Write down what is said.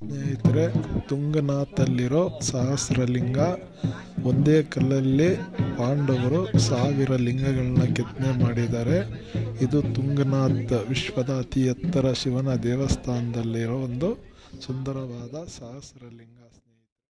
ಸ್ನೇಹಿತರೆ, ತುಂಗನಾಥಲ್ಲಿರೋ ಸಹಸ್ರಲಿಂಗ ಒಂದೇ ಕಲ್ಲಲ್ಲಿ ಪಾಂಡವರು ಸಾವಿರ ಲಿಂಗಗಳನ್ನ ಕೆತ್ತನೆ ಮಾಡಿದ್ದಾರೆ. ಇದು ತುಂಗನಾಥ್ ವಿಶ್ವದ ಅತಿ ಎತ್ತರ ಶಿವನ ದೇವಸ್ಥಾನದಲ್ಲಿರೋ ಒಂದು ಸುಂದರವಾದ ಸಹಸ್ರಲಿಂಗ